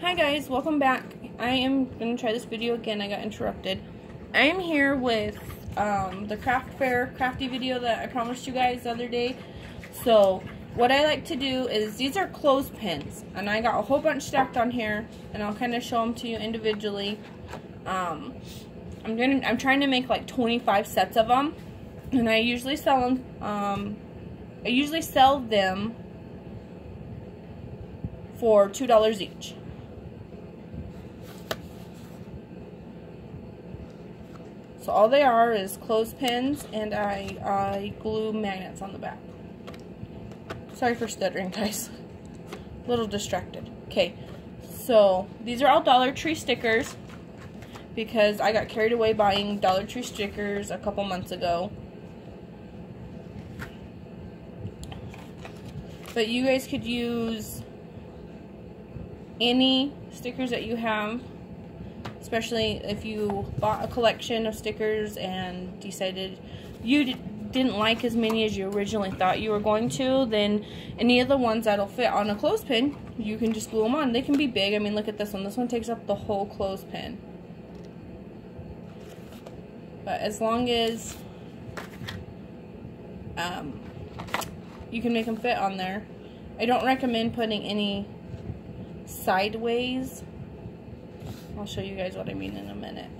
Hi guys, welcome back. I am going to try this video again. I got interrupted. I am here with um, the craft fair crafty video that I promised you guys the other day. So what I like to do is these are clothespins and I got a whole bunch stacked on here and I'll kind of show them to you individually. Um, I'm doing I'm trying to make like 25 sets of them and I usually sell them um, I usually sell them for $2 each. So all they are is clothespins and I, I glue magnets on the back. Sorry for stuttering guys. A little distracted. Okay, so these are all Dollar Tree stickers because I got carried away buying Dollar Tree stickers a couple months ago. But you guys could use any stickers that you have especially if you bought a collection of stickers and decided you didn't like as many as you originally thought you were going to, then any of the ones that'll fit on a clothespin, you can just glue them on. They can be big. I mean, look at this one. This one takes up the whole clothespin. But as long as um, you can make them fit on there, I don't recommend putting any sideways I'll show you guys what I mean in a minute.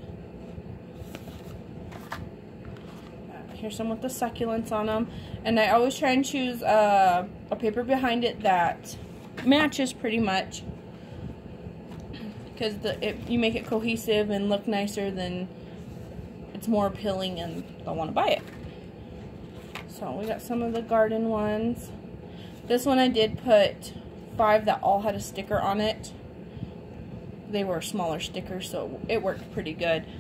Here's some with the succulents on them. And I always try and choose uh, a paper behind it that matches pretty much. Because the it, you make it cohesive and look nicer then it's more appealing and they'll want to buy it. So we got some of the garden ones. This one I did put five that all had a sticker on it they were smaller stickers, so it worked pretty good.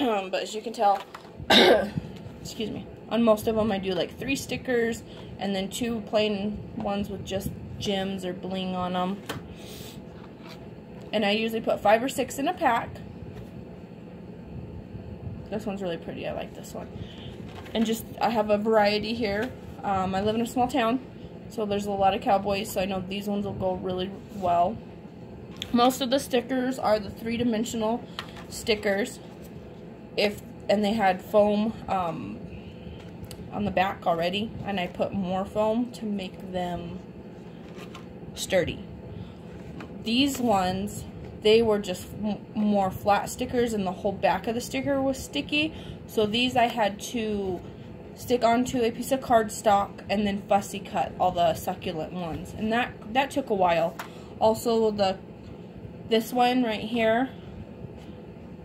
Um, but as you can tell, excuse me, on most of them I do like three stickers and then two plain ones with just gems or bling on them. And I usually put five or six in a pack. This one's really pretty. I like this one. And just, I have a variety here. Um, I live in a small town, so there's a lot of cowboys, so I know these ones will go really well. Most of the stickers are the three-dimensional stickers. If and they had foam um, on the back already, and I put more foam to make them sturdy. These ones, they were just more flat stickers, and the whole back of the sticker was sticky. So these I had to stick onto a piece of cardstock and then fussy cut all the succulent ones, and that that took a while. Also, the this one right here,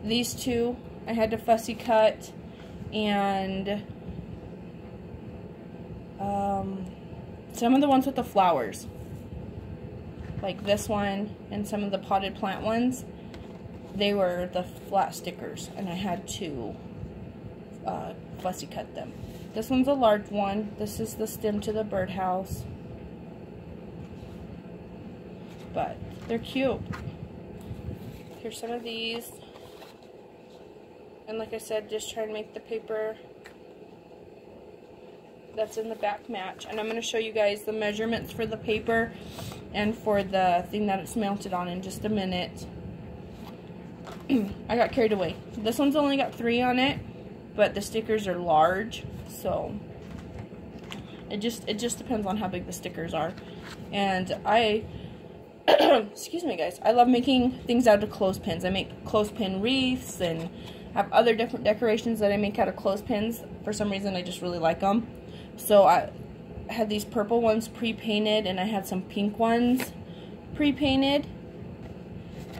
these two, I had to fussy cut, and um, some of the ones with the flowers, like this one and some of the potted plant ones, they were the flat stickers, and I had to uh, fussy cut them. This one's a large one. This is the stem to the birdhouse. But they're cute. Here's some of these. And like I said, just try and make the paper that's in the back match. And I'm going to show you guys the measurements for the paper and for the thing that it's mounted on in just a minute. I got carried away. This one's only got three on it, but the stickers are large, so it just it just depends on how big the stickers are. And I excuse me guys, I love making things out of clothespins. I make clothespin wreaths and have other different decorations that I make out of clothespins. For some reason I just really like them. So I had these purple ones pre-painted and I had some pink ones pre-painted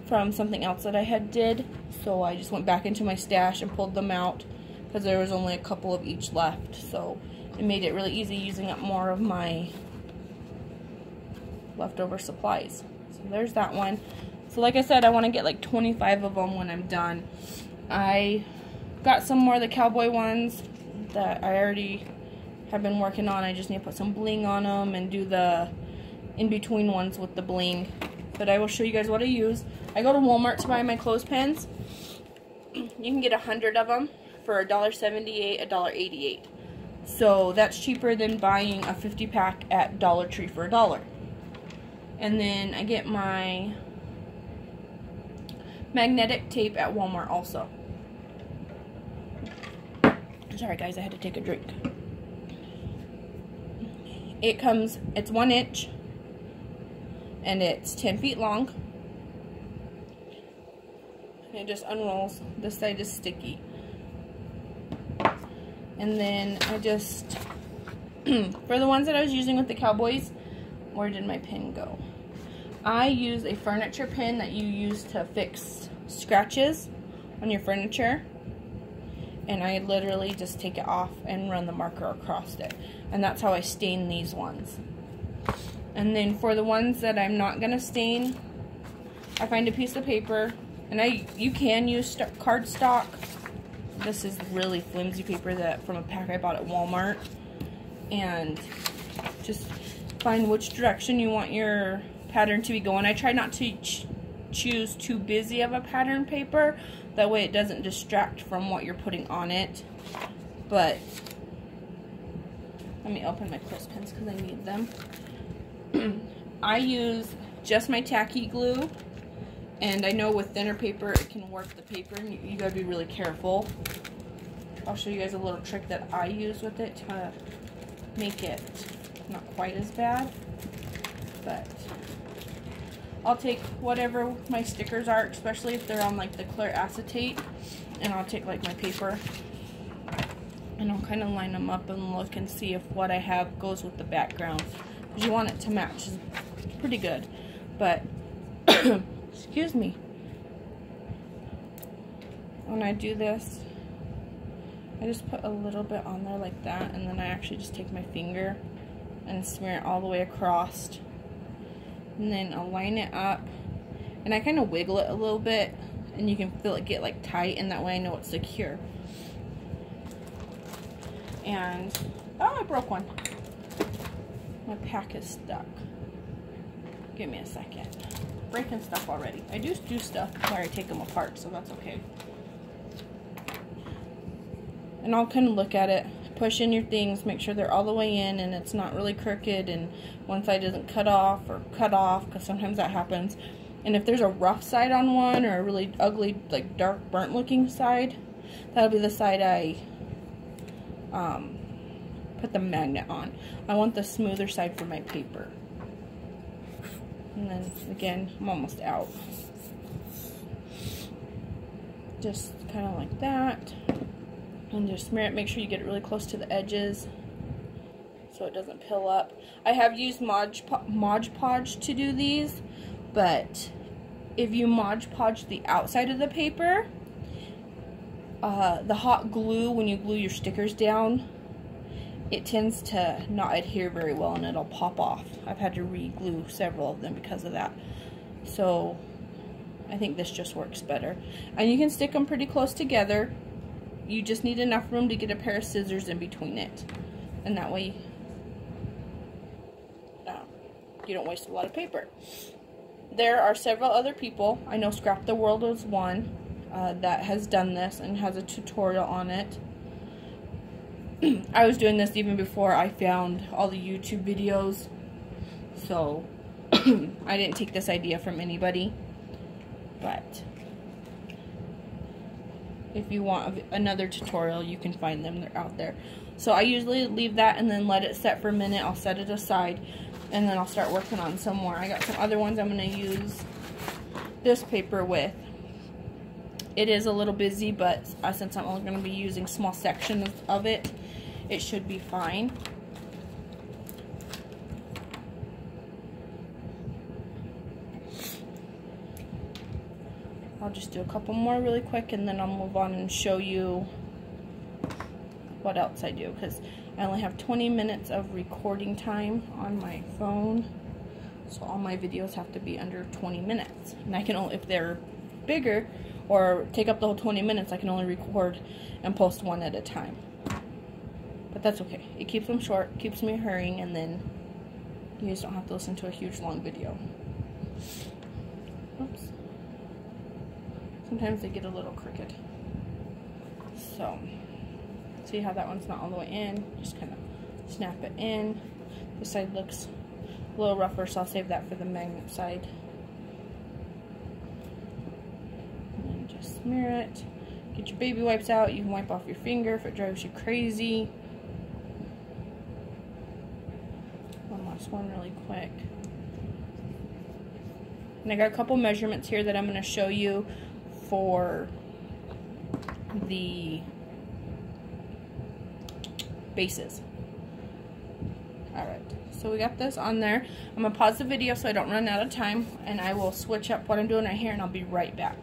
from something else that I had did. So I just went back into my stash and pulled them out because there was only a couple of each left. So it made it really easy using up more of my leftover supplies there's that one. So like I said, I want to get like 25 of them when I'm done. I got some more of the cowboy ones that I already have been working on. I just need to put some bling on them and do the in-between ones with the bling. But I will show you guys what I use. I go to Walmart to buy my clothespins. You can get a hundred of them for $1.78, $1.88. So that's cheaper than buying a 50 pack at Dollar Tree for a dollar. And then I get my magnetic tape at Walmart also. Sorry guys, I had to take a drink. It comes, it's one inch, and it's 10 feet long. And it just unrolls. This side is sticky. And then I just, for the ones that I was using with the Cowboys, where did my pin go? I use a furniture pin that you use to fix scratches on your furniture. And I literally just take it off and run the marker across it. And that's how I stain these ones. And then for the ones that I'm not going to stain, I find a piece of paper. And I, you can use cardstock. This is really flimsy paper that from a pack I bought at Walmart. And just find which direction you want your pattern to be going. I try not to ch choose too busy of a pattern paper. That way it doesn't distract from what you're putting on it. But, let me open my clothespins because I need them. I use just my tacky glue. And I know with thinner paper, it can warp the paper. And you, you gotta be really careful. I'll show you guys a little trick that I use with it to make it not quite as bad. But I'll take whatever my stickers are, especially if they're on like the clear acetate, and I'll take like my paper and I'll kind of line them up and look and see if what I have goes with the background. Because you want it to match. Pretty good. But, excuse me. When I do this, I just put a little bit on there like that, and then I actually just take my finger and smear it all the way across and then line it up. And I kind of wiggle it a little bit and you can feel it get like tight and that way I know it's secure. And oh I broke one. My pack is stuck. Give me a second. Breaking stuff already. I do do stuff where I take them apart so that's okay. And I'll kind of look at it push in your things, make sure they're all the way in and it's not really crooked and one side doesn't cut off or cut off because sometimes that happens. And if there's a rough side on one or a really ugly, like dark burnt looking side, that'll be the side I um, put the magnet on. I want the smoother side for my paper. And then again, I'm almost out. Just kind of like that and just smear it. Make sure you get it really close to the edges so it doesn't pill up. I have used Mod, Mod Podge to do these, but if you Mod Podge the outside of the paper, uh, the hot glue, when you glue your stickers down, it tends to not adhere very well and it'll pop off. I've had to re-glue several of them because of that. So, I think this just works better. And you can stick them pretty close together you just need enough room to get a pair of scissors in between it. And that way uh, you don't waste a lot of paper. There are several other people. I know Scrap the World is one uh, that has done this and has a tutorial on it. I was doing this even before I found all the YouTube videos. So, I didn't take this idea from anybody. But, if you want another tutorial, you can find them. They're out there. So I usually leave that and then let it set for a minute. I'll set it aside and then I'll start working on some more. I got some other ones I'm going to use this paper with. It is a little busy, but uh, since I'm only going to be using small sections of it, it should be fine. I'll just do a couple more really quick and then I'll move on and show you what else I do because I only have 20 minutes of recording time on my phone so all my videos have to be under 20 minutes. And I can only if they're bigger or take up the whole 20 minutes I can only record and post one at a time. But that's okay. It keeps them short keeps me hurrying and then you just don't have to listen to a huge long video oops sometimes they get a little crooked. So, see how that one's not all the way in? Just kind of snap it in. This side looks a little rougher, so I'll save that for the magnet side. And just smear it. Get your baby wipes out. You can wipe off your finger if it drives you crazy. One last one really quick. And I got a couple measurements here that I'm going to show you for the bases. Alright, so we got this on there. I'm to pause the video so I don't run out of time, and I will switch up what I'm doing right here, and I'll be right back.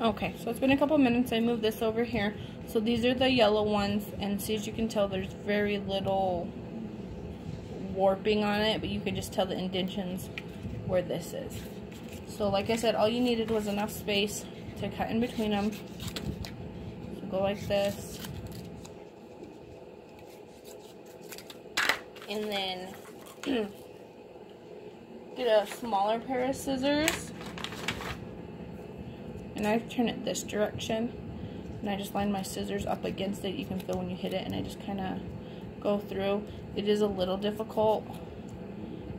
Okay, so it's been a couple minutes. I moved this over here. So these are the yellow ones, and see as you can tell, there's very little warping on it, but you can just tell the indentions where this is. So like I said, all you needed was enough space to cut in between them. So go like this. and then get a smaller pair of scissors. And I turn it this direction. And I just line my scissors up against it. You can feel when you hit it. And I just kind of go through. It is a little difficult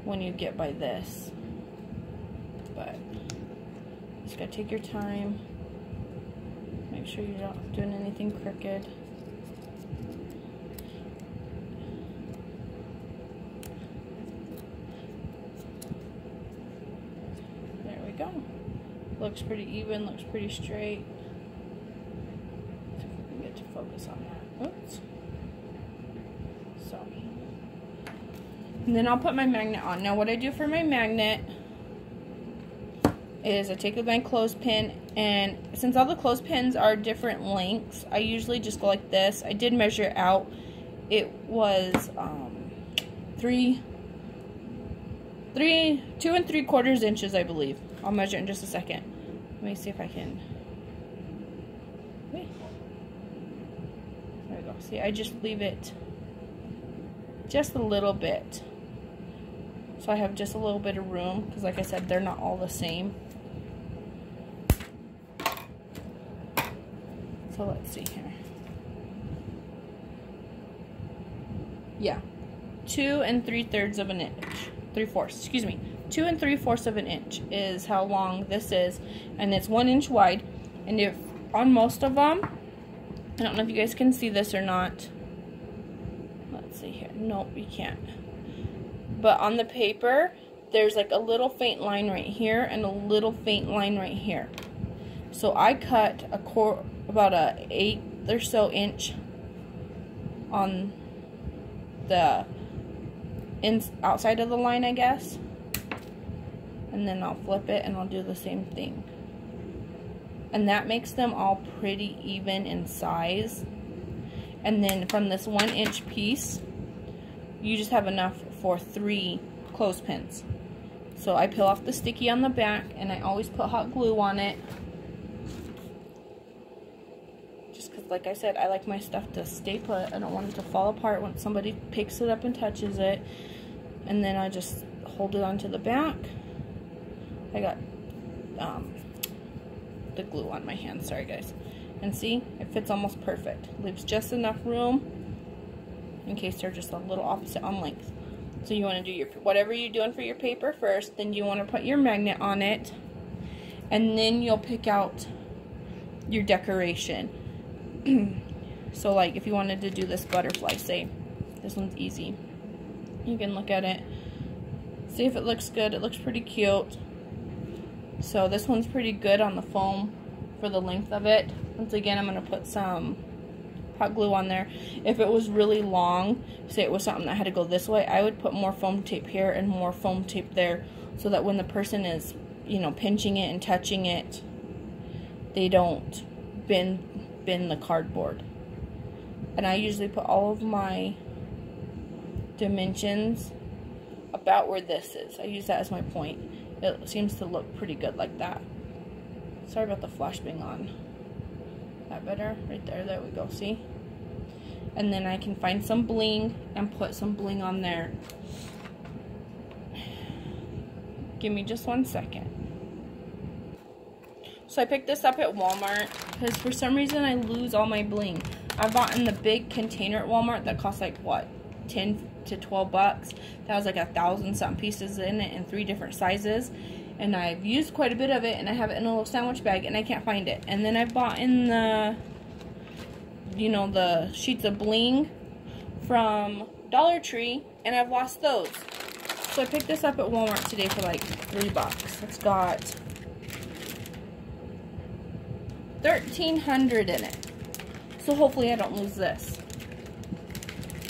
when you get by this just gotta take your time make sure you're not doing anything crooked There we go. Looks pretty even, looks pretty straight. We can get to focus on that. Oops. So. And then I'll put my magnet on. Now what I do for my magnet is I take my clothespin and since all the clothespins are different lengths, I usually just go like this. I did measure out. It was um, three, three, two and three quarters inches, I believe. I'll measure in just a second. Let me see if I can. There we go. See, I just leave it just a little bit. So I have just a little bit of room because like I said, they're not all the same. So let's see here. Yeah. Two and three thirds of an inch. Three fourths, excuse me two and three fourths of an inch is how long this is and it's one inch wide and if on most of them I don't know if you guys can see this or not let's see here nope you can't but on the paper there's like a little faint line right here and a little faint line right here so I cut a core about a eight or so inch on the in outside of the line I guess and then I'll flip it and I'll do the same thing. And that makes them all pretty even in size. And then from this one inch piece, you just have enough for three clothespins. So I peel off the sticky on the back and I always put hot glue on it. Just because like I said, I like my stuff to stay put. I don't want it to fall apart when somebody picks it up and touches it. And then I just hold it onto the back I got um, the glue on my hand. Sorry, guys. And see, it fits almost perfect. Leaves just enough room in case they're just a little opposite on length. So you want to do your whatever you're doing for your paper first, then you want to put your magnet on it, and then you'll pick out your decoration. so like if you wanted to do this butterfly, say, this one's easy. You can look at it, see if it looks good. It looks pretty cute. So this one's pretty good on the foam for the length of it. Once again, I'm going to put some hot glue on there. If it was really long, say it was something that had to go this way, I would put more foam tape here and more foam tape there so that when the person is, you know, pinching it and touching it, they don't bend, bend the cardboard. And I usually put all of my dimensions about where this is. I use that as my point it seems to look pretty good like that. Sorry about the flash being on. That better? Right there, there we go, see? And then I can find some bling and put some bling on there. Give me just one second. So I picked this up at Walmart because for some reason I lose all my bling. I bought in the big container at Walmart that costs like what 10 to 12 bucks. That was like a thousand something pieces in it in three different sizes. and I've used quite a bit of it and I have it in a little sandwich bag and I can't find it. And then I bought in the, you know, the sheets of bling from Dollar Tree and I've lost those. So I picked this up at Walmart today for like three bucks. It's got 1300 in it. So hopefully I don't lose this.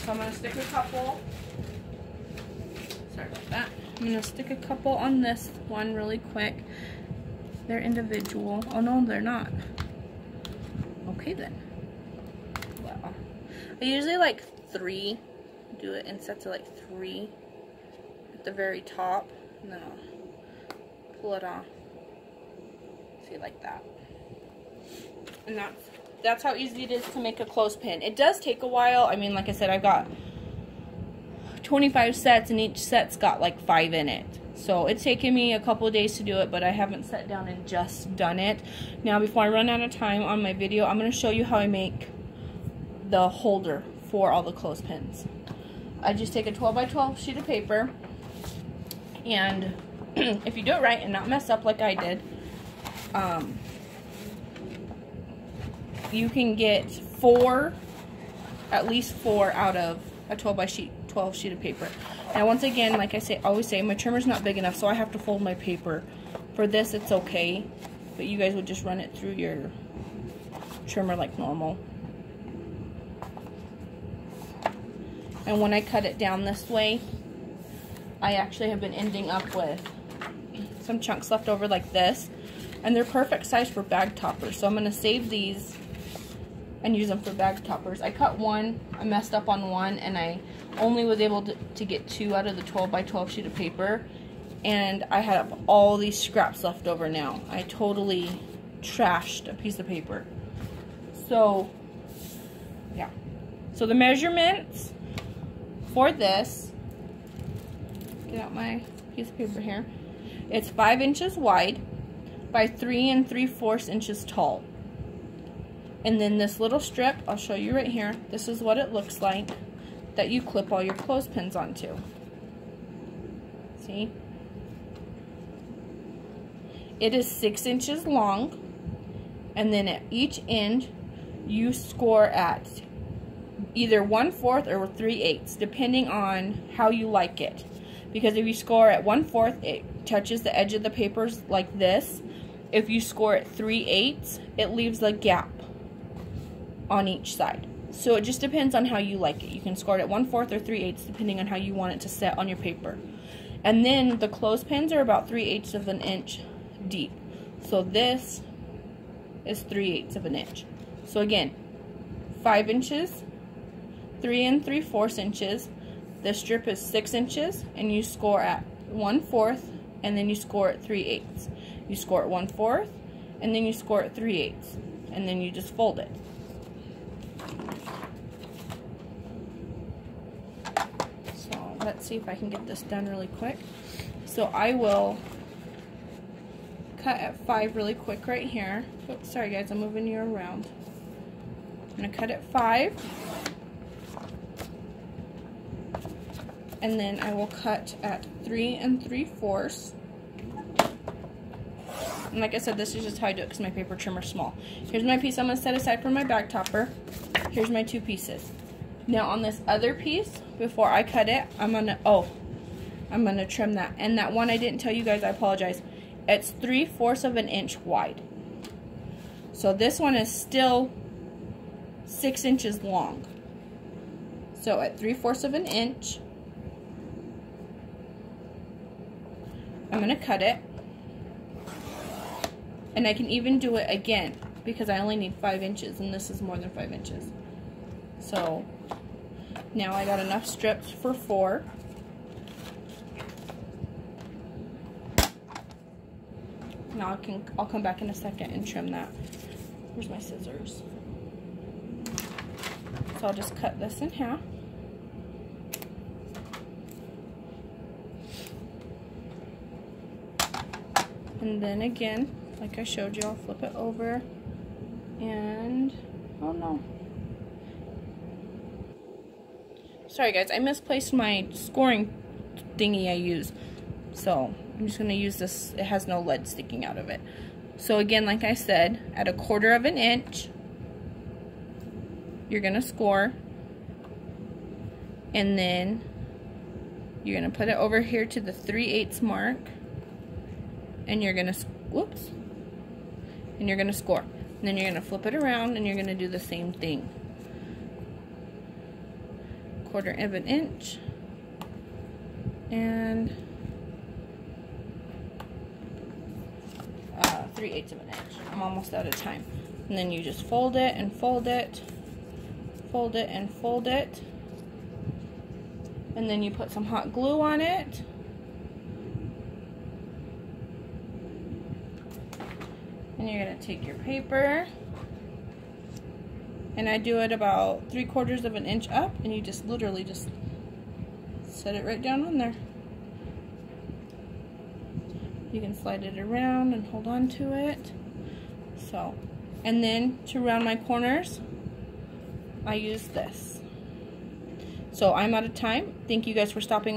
So I'm going to stick a couple. Sorry about that. I'm going to stick a couple on this one really quick. They're individual. Oh no, they're not. Okay then. Well, I usually like three. Do it in sets of like three at the very top. And then I'll pull it off. See, like that. And that's that's how easy it is to make a clothespin. It does take a while. I mean, like I said, I've got 25 sets and each set's got like five in it. So it's taken me a couple of days to do it, but I haven't sat down and just done it. Now, before I run out of time on my video, I'm going to show you how I make the holder for all the clothespins. I just take a 12 by 12 sheet of paper, and if you do it right and not mess up like I did, um, you can get four, at least four out of a 12 by sheet, 12 sheet of paper. Now once again, like I say, always say, my trimmer's not big enough, so I have to fold my paper. For this, it's okay, but you guys would just run it through your trimmer like normal. And when I cut it down this way, I actually have been ending up with some chunks left over like this. And they're perfect size for bag toppers. So I'm going to save these and use them for bag toppers. I cut one, I messed up on one, and I only was able to, to get two out of the 12 by 12 sheet of paper. And I have all these scraps left over now. I totally trashed a piece of paper. So, yeah. So the measurements for this, get out my piece of paper here. It's five inches wide by three and three fourths inches tall. And then this little strip, I'll show you right here. This is what it looks like that you clip all your clothespins onto. See? It is six inches long. And then at each end, you score at either one fourth or three eighths, depending on how you like it. Because if you score at one fourth, it touches the edge of the papers like this. If you score at three eighths, it leaves a gap on each side. So it just depends on how you like it. You can score it at 1 4th or 3 eighths depending on how you want it to set on your paper. And then the clothespins are about 3 eighths of an inch deep. So this is 3 eighths of an inch. So again, 5 inches, 3 and 3 fourths inches. The strip is 6 inches and you score at 1 fourth and then you score at 3 eighths. You score at 1 fourth and then you score at 3 eighths and then you just fold it. Let's see if I can get this done really quick. So I will cut at 5 really quick right here. Oops, sorry guys, I'm moving you around. I'm to cut at 5. And then I will cut at 3 and 3 fourths. And like I said, this is just how I do it because my paper trimmer is small. Here's my piece I'm to set aside for my bag topper. Here's my two pieces. Now on this other piece, before I cut it, I'm gonna, oh, I'm gonna trim that. And that one I didn't tell you guys, I apologize. It's 3 fourths of an inch wide. So this one is still 6 inches long. So at 3 fourths of an inch, I'm gonna cut it. And I can even do it again because I only need 5 inches and this is more than 5 inches. So now I got enough strips for four. Now I can I'll come back in a second and trim that. Where's my scissors? So I'll just cut this in half. And then again, like I showed you, I'll flip it over and, oh no, Sorry guys, I misplaced my scoring thingy I use. So, I'm just going to use this, it has no lead sticking out of it. So again, like I said, at a quarter of an inch, you're going to score. And then you're going to put it over here to the 3 eighths mark. And you're going to, whoops. And you're going to score. And then you're going to flip it around and you're going to do the same thing. Quarter of an inch. And uh, 3 eighths of an inch. I'm almost out of time. And then you just fold it and fold it, fold it and fold it. And then you put some hot glue on it. And you're going to take your paper. And I do it about three quarters of an inch up. And you just literally just set it right down on there. You can slide it around and hold on to it. So, and then to round my corners, I use this. So I'm out of time. Thank you guys for stopping